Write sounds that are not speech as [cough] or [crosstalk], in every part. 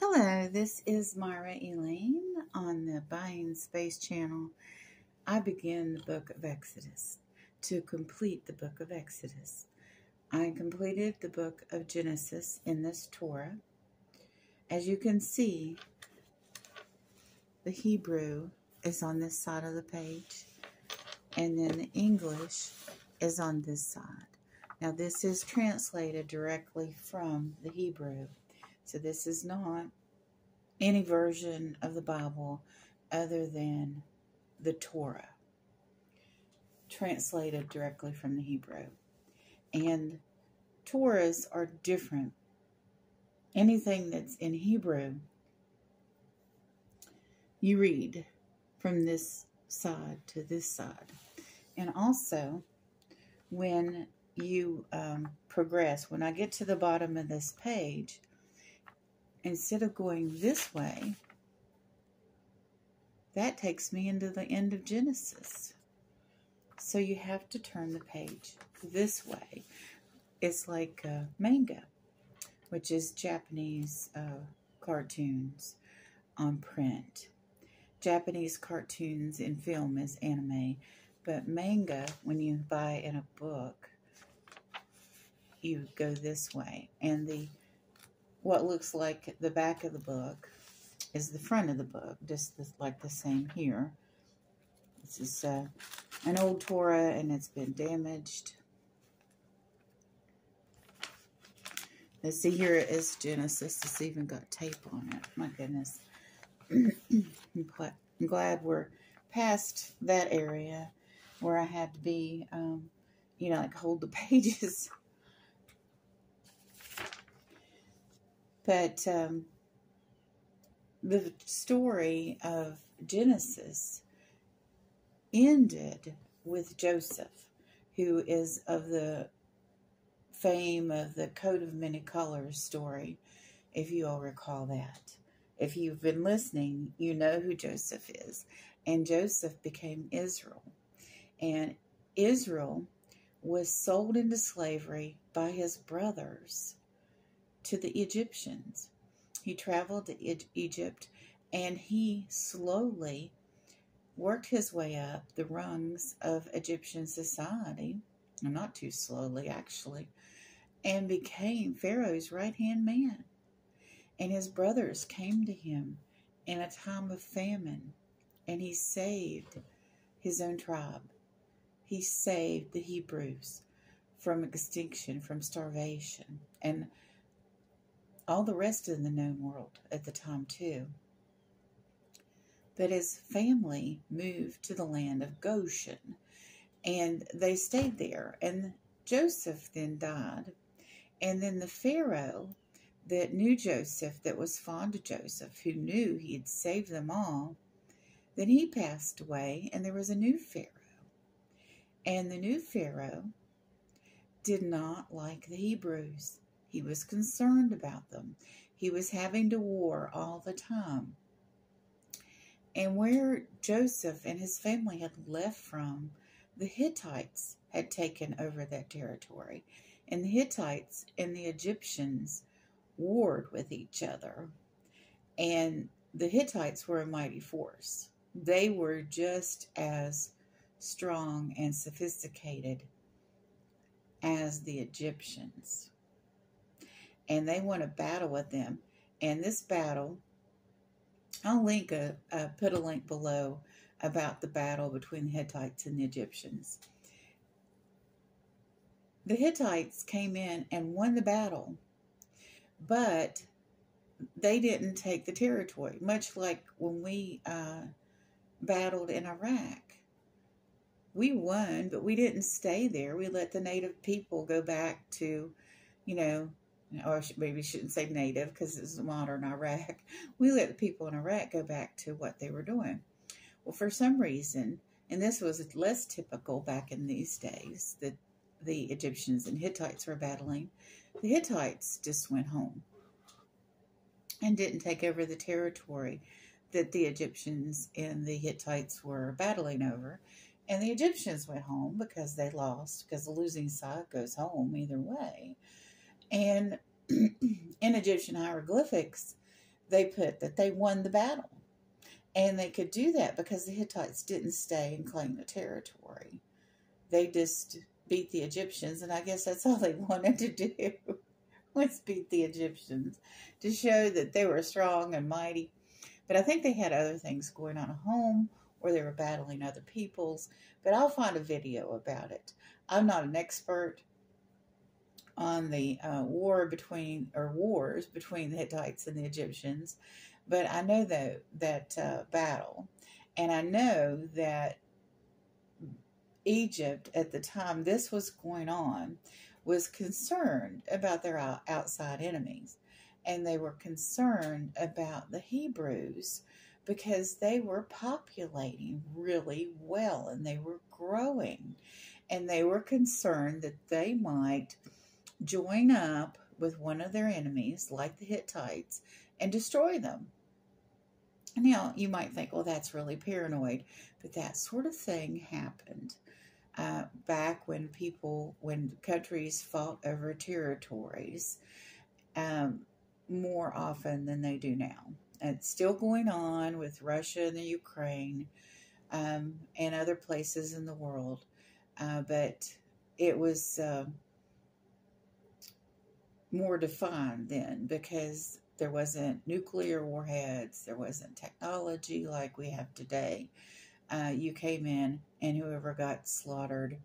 Hello, this is Myra Elaine on the Buying Space channel. I begin the book of Exodus to complete the book of Exodus. I completed the book of Genesis in this Torah. As you can see, the Hebrew is on this side of the page, and then the English is on this side. Now, this is translated directly from the Hebrew. So this is not any version of the Bible other than the Torah, translated directly from the Hebrew. And Torahs are different. Anything that's in Hebrew, you read from this side to this side. And also, when you um, progress, when I get to the bottom of this page, instead of going this way, that takes me into the end of Genesis. So you have to turn the page this way. It's like uh, manga, which is Japanese uh, cartoons on print. Japanese cartoons in film is anime, but manga, when you buy in a book, you go this way. And the what looks like the back of the book is the front of the book, just like the same here. This is uh, an old Torah and it's been damaged. Let's see, here it is Genesis. It's even got tape on it. My goodness. [clears throat] I'm glad we're past that area where I had to be, um, you know, like hold the [laughs] pages. But um, the story of Genesis ended with Joseph, who is of the fame of the coat of many colors story, if you all recall that. If you've been listening, you know who Joseph is. And Joseph became Israel. And Israel was sold into slavery by his brothers to the Egyptians. He traveled to Egypt and he slowly worked his way up the rungs of Egyptian society, not too slowly actually, and became Pharaoh's right hand man. And his brothers came to him in a time of famine, and he saved his own tribe. He saved the Hebrews from extinction, from starvation. And all the rest of the known world at the time, too. But his family moved to the land of Goshen and they stayed there. And Joseph then died. And then the Pharaoh that knew Joseph, that was fond of Joseph, who knew he had saved them all, then he passed away and there was a new Pharaoh. And the new Pharaoh did not like the Hebrews. He was concerned about them. He was having to war all the time. And where Joseph and his family had left from, the Hittites had taken over that territory. And the Hittites and the Egyptians warred with each other. And the Hittites were a mighty force. They were just as strong and sophisticated as the Egyptians and they want to battle with them. And this battle, I'll link a, uh, put a link below about the battle between the Hittites and the Egyptians. The Hittites came in and won the battle, but they didn't take the territory, much like when we uh, battled in Iraq. We won, but we didn't stay there. We let the native people go back to, you know, or maybe shouldn't say native because it's modern Iraq. We let the people in Iraq go back to what they were doing. Well, for some reason, and this was less typical back in these days, that the Egyptians and Hittites were battling, the Hittites just went home and didn't take over the territory that the Egyptians and the Hittites were battling over. And the Egyptians went home because they lost, because the losing side goes home either way. And [clears throat] in Egyptian hieroglyphics, they put that they won the battle. And they could do that because the Hittites didn't stay and claim the territory. They just beat the Egyptians, and I guess that's all they [laughs] wanted to do was beat the Egyptians to show that they were strong and mighty. But I think they had other things going on at home or they were battling other peoples. But I'll find a video about it. I'm not an expert on the uh, war between or wars between the Hittites and the Egyptians, but I know that that uh, battle, and I know that Egypt at the time this was going on was concerned about their outside enemies, and they were concerned about the Hebrews because they were populating really well and they were growing. And they were concerned that they might join up with one of their enemies, like the Hittites, and destroy them. Now, you might think, well, that's really paranoid, but that sort of thing happened uh, back when people, when countries fought over territories um, more often than they do now. It's still going on with Russia and the Ukraine um, and other places in the world, uh, but it was uh, more defined then because there wasn't nuclear warheads, there wasn't technology like we have today. Uh, you came in, and whoever got slaughtered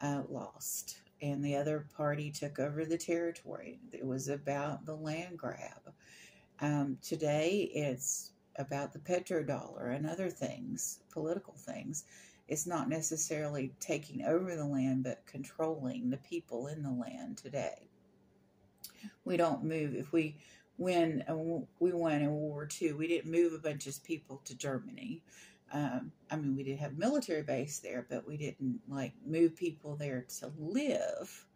uh, lost, and the other party took over the territory. It was about the land grab. Um, today, it's about the petrodollar and other things, political things. It's not necessarily taking over the land, but controlling the people in the land today. We don't move. If we win, we won in World War II, we didn't move a bunch of people to Germany. Um, I mean, we did have military base there, but we didn't like move people there to live.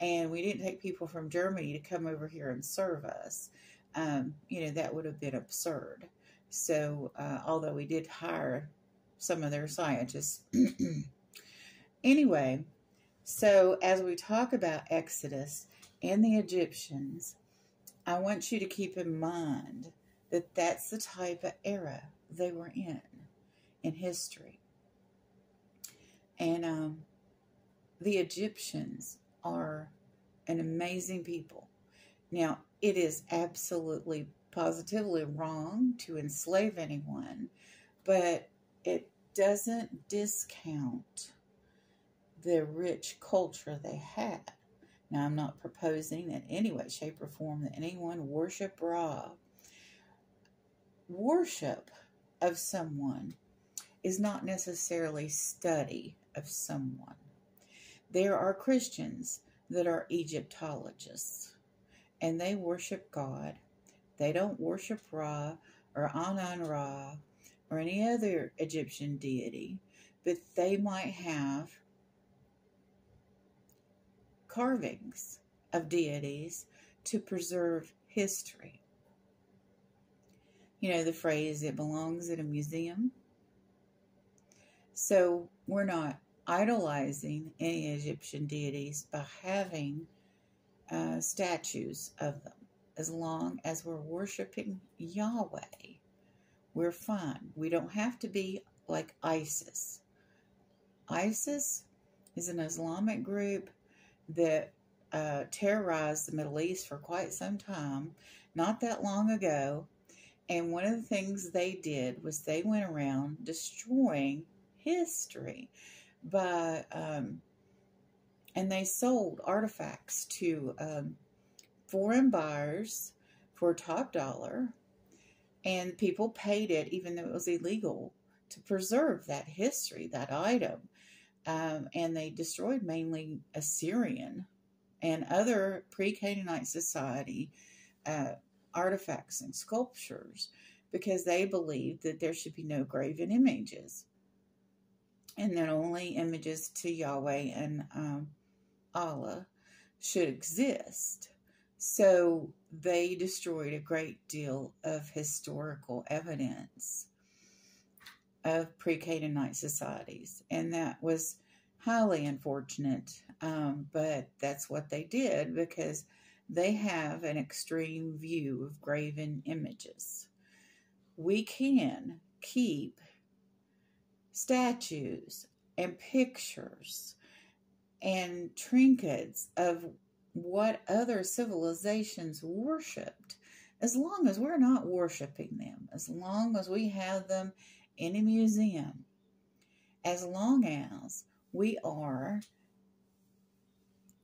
And we didn't take people from Germany to come over here and serve us um, you know, that would have been absurd. So, uh, although we did hire some of their scientists. [clears throat] anyway, so as we talk about Exodus and the Egyptians, I want you to keep in mind that that's the type of era they were in in history. And um, the Egyptians are an amazing people. Now, it is absolutely positively wrong to enslave anyone, but it doesn't discount the rich culture they had. Now, I'm not proposing in any way, shape, or form that anyone worship Ra. Worship of someone is not necessarily study of someone. There are Christians that are Egyptologists and they worship God. They don't worship Ra or Amun Ra or any other Egyptian deity, but they might have carvings of deities to preserve history. You know the phrase, it belongs in a museum. So we're not idolizing any Egyptian deities by having uh, statues of them. As long as we're worshiping Yahweh, we're fine. We don't have to be like ISIS. ISIS is an Islamic group that uh, terrorized the Middle East for quite some time, not that long ago. And one of the things they did was they went around destroying history by um, and they sold artifacts to um, foreign buyers for top dollar and people paid it even though it was illegal to preserve that history that item um, and they destroyed mainly assyrian and other pre-canaanite society uh, artifacts and sculptures because they believed that there should be no graven images and that only images to yahweh and um, Allah should exist. So they destroyed a great deal of historical evidence of pre Canaanite societies, and that was highly unfortunate. Um, but that's what they did because they have an extreme view of graven images. We can keep statues and pictures and trinkets of what other civilizations worshipped as long as we're not worshiping them, as long as we have them in a museum, as long as we are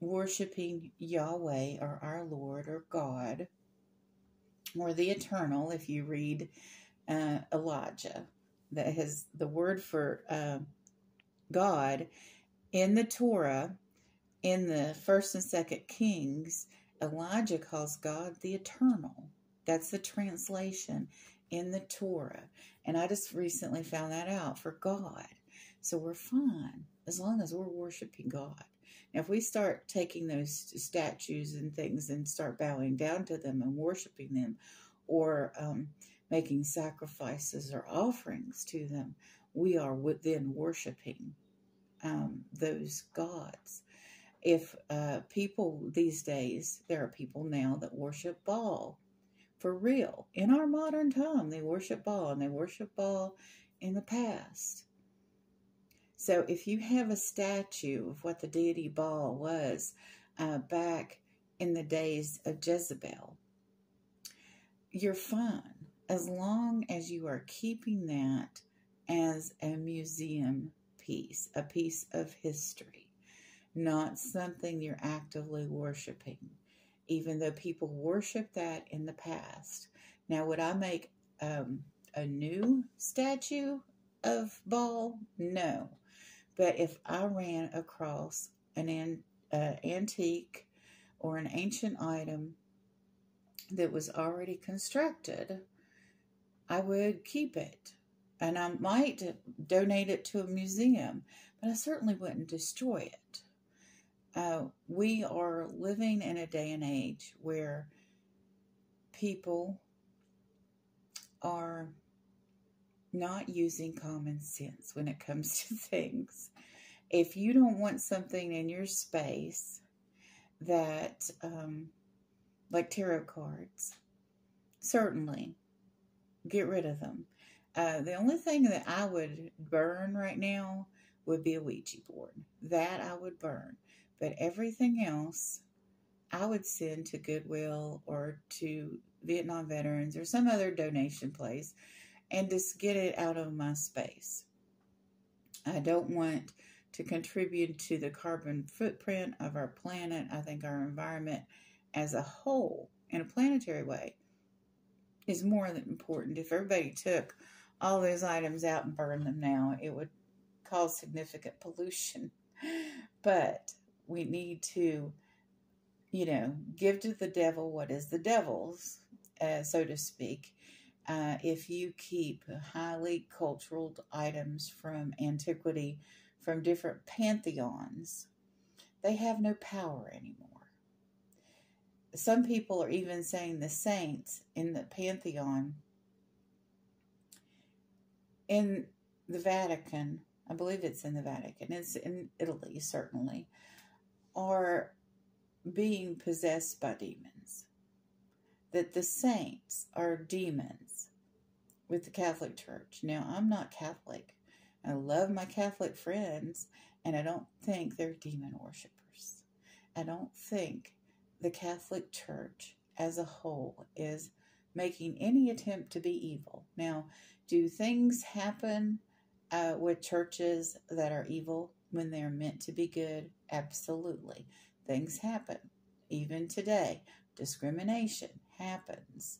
worshiping Yahweh or our Lord or God or the eternal, if you read uh, Elijah, that has the word for uh, God in the Torah, in the first and second Kings, Elijah calls God the eternal. That's the translation in the Torah. And I just recently found that out for God. So we're fine as long as we're worshiping God. Now, if we start taking those statues and things and start bowing down to them and worshiping them or um, making sacrifices or offerings to them, we are within worshiping um, those gods. If uh, people these days, there are people now that worship Baal for real. In our modern time, they worship Baal, and they worship Baal in the past. So if you have a statue of what the deity Baal was uh, back in the days of Jezebel, you're fine as long as you are keeping that as a museum piece, a piece of history, not something you're actively worshiping even though people worship that in the past. Now, would I make um, a new statue of Baal? No. But if I ran across an an, uh, antique or an ancient item that was already constructed, I would keep it. And I might donate it to a museum, but I certainly wouldn't destroy it. Uh, we are living in a day and age where people are not using common sense when it comes [laughs] to things. If you don't want something in your space that, um, like tarot cards, certainly get rid of them. Uh, the only thing that I would burn right now would be a Ouija board. That I would burn. But everything else, I would send to Goodwill or to Vietnam Veterans or some other donation place and just get it out of my space. I don't want to contribute to the carbon footprint of our planet. I think our environment as a whole, in a planetary way, is more than important. If everybody took all those items out and burned them now, it would cause significant pollution. [laughs] But we need to, you know, give to the devil what is the devil's, uh, so to speak. Uh, if you keep highly cultural items from antiquity, from different pantheons, they have no power anymore. Some people are even saying the saints in the pantheon in the Vatican, I believe it's in the Vatican, it's in Italy, certainly, are being possessed by demons, that the saints are demons with the Catholic Church. Now, I'm not Catholic. I love my Catholic friends, and I don't think they're demon worshippers. I don't think the Catholic Church as a whole is making any attempt to be evil. Now, do things happen uh, with churches that are evil? When they're meant to be good? Absolutely. Things happen. Even today, discrimination happens.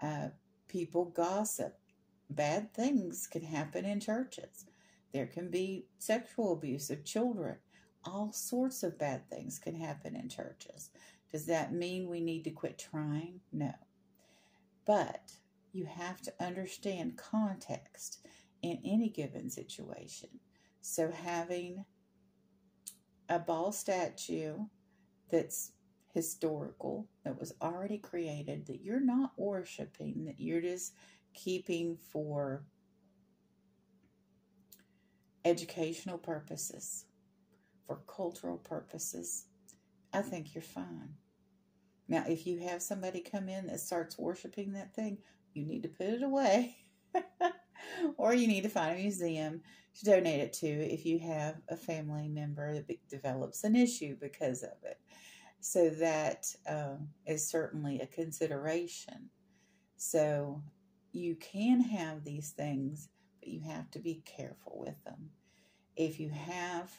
Uh, people gossip. Bad things can happen in churches. There can be sexual abuse of children. All sorts of bad things can happen in churches. Does that mean we need to quit trying? No. But you have to understand context in any given situation. So having a Baal statue that's historical, that was already created, that you're not worshiping, that you're just keeping for educational purposes, for cultural purposes, I think you're fine. Now, if you have somebody come in that starts worshiping that thing, you need to put it away. [laughs] or you need to find a museum to donate it to if you have a family member that develops an issue because of it. So that um, is certainly a consideration. So you can have these things, but you have to be careful with them. If you have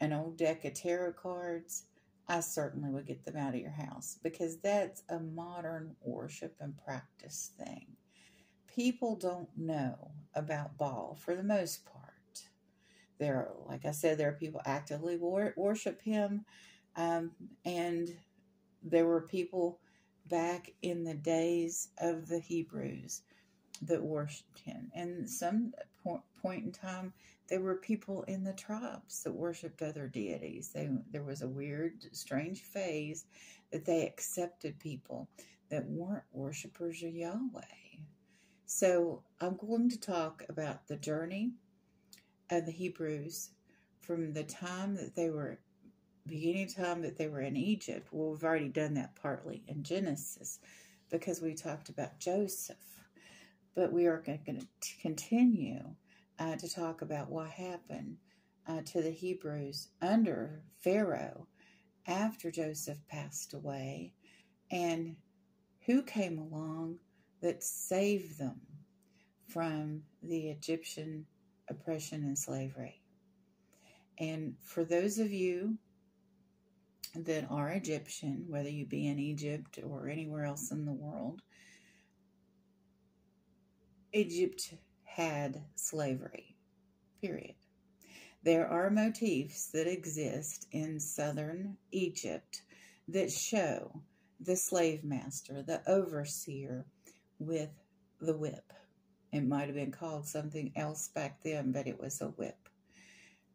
an old deck of tarot cards, I certainly would get them out of your house because that's a modern worship and practice thing. People don't know about Baal for the most part. There, are, like I said, there are people actively worship him, um, and there were people back in the days of the Hebrews that worshipped him. And some point in time, there were people in the tribes that worshipped other deities. They, there was a weird, strange phase that they accepted people that weren't worshippers of Yahweh. So I'm going to talk about the journey of the Hebrews from the time that they were beginning time that they were in Egypt. Well, we've already done that partly in Genesis because we talked about Joseph. But we are going to continue uh, to talk about what happened uh, to the Hebrews under Pharaoh after Joseph passed away and who came along that saved them from the Egyptian oppression and slavery. And for those of you that are Egyptian, whether you be in Egypt or anywhere else in the world, Egypt had slavery, period. There are motifs that exist in southern Egypt that show the slave master, the overseer, with the whip. It might have been called something else back then, but it was a whip.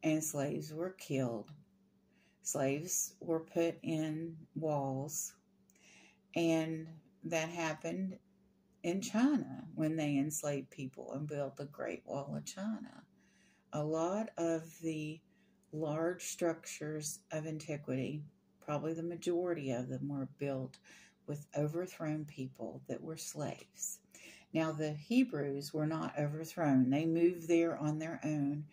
And slaves were killed. Slaves were put in walls. And that happened in China when they enslaved people and built the Great Wall of China. A lot of the large structures of antiquity, probably the majority of them, were built with overthrown people that were slaves. Now, the Hebrews were not overthrown, they moved there on their own,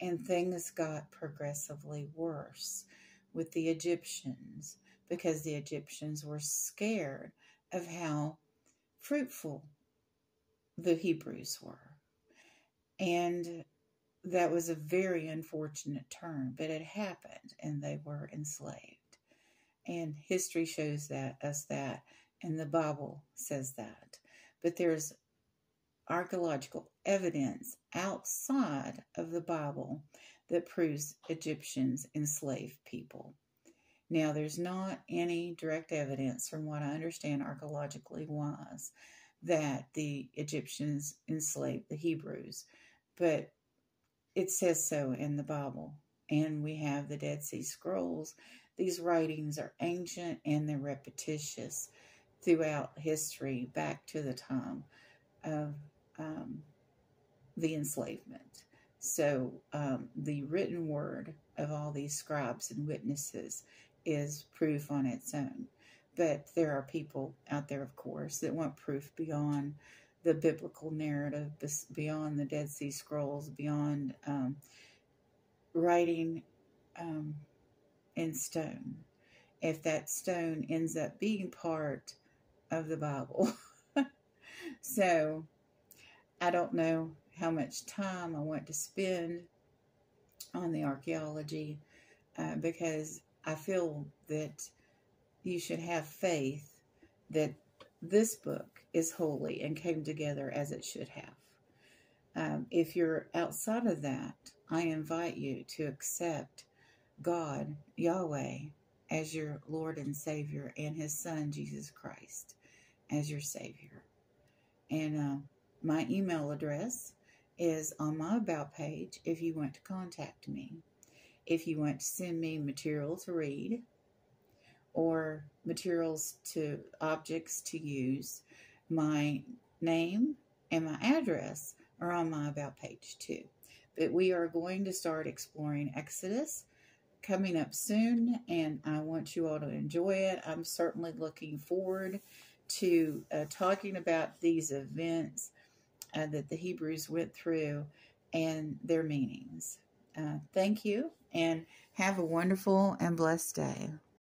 and things got progressively worse with the Egyptians because the Egyptians were scared of how fruitful the Hebrews were. And that was a very unfortunate turn, but it happened and they were enslaved. And history shows that us that, and the Bible says that. But there's archaeological evidence outside of the Bible that proves Egyptians enslaved people. Now, there's not any direct evidence, from what I understand archaeologically wise, that the Egyptians enslaved the Hebrews, but it says so in the Bible. And we have the Dead Sea Scrolls these writings are ancient and they're repetitious throughout history back to the time of um, the enslavement. So um, the written word of all these scribes and witnesses is proof on its own. But there are people out there, of course, that want proof beyond the biblical narrative, beyond the Dead Sea Scrolls, beyond um, writing um, in stone if that stone ends up being part of the Bible. [laughs] so I don't know how much time I want to spend on the archaeology uh, because I feel that you should have faith that this book is holy and came together as it should have. Um, if you're outside of that, I invite you to accept God, Yahweh, as your Lord and Savior, and His Son, Jesus Christ, as your Savior. And uh, my email address is on my About page if you want to contact me. If you want to send me material to read or materials to objects to use, my name and my address are on my About page too. But we are going to start exploring Exodus coming up soon, and I want you all to enjoy it. I'm certainly looking forward to uh, talking about these events uh, that the Hebrews went through and their meanings. Uh, thank you, and have a wonderful and blessed day.